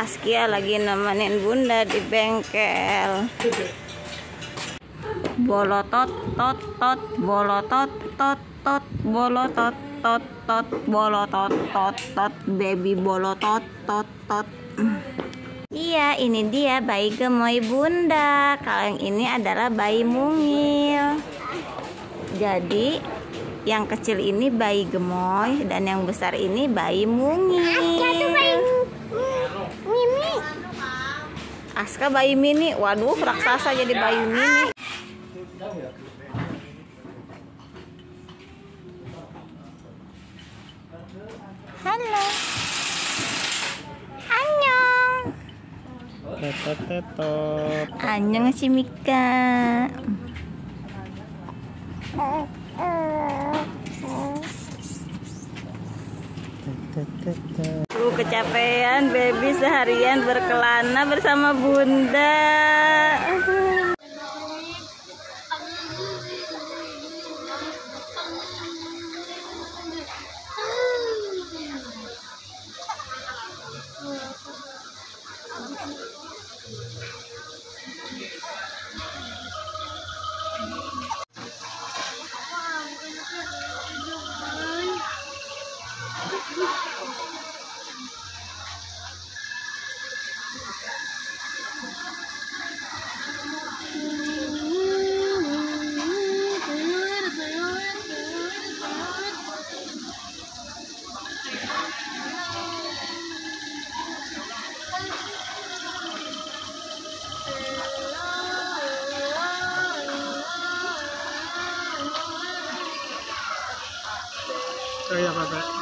Askia lagi nemenin bunda di bengkel bolotot tot tot bolotot tot tot bolotot tot tot bolotot tot tot baby bolotot tot tot Iya, ini dia bayi gemoy bunda. Kalau yang ini adalah bayi mungil. Jadi, yang kecil ini bayi gemoy dan yang besar ini bayi mungil. Aska bayi mini. Waduh, raksasa jadi bayi mini. Halo. Annyeong. Tetot tetot. Annyeong si Mika. Lu kecapean baby seharian berkelana bersama bunda. Sorry.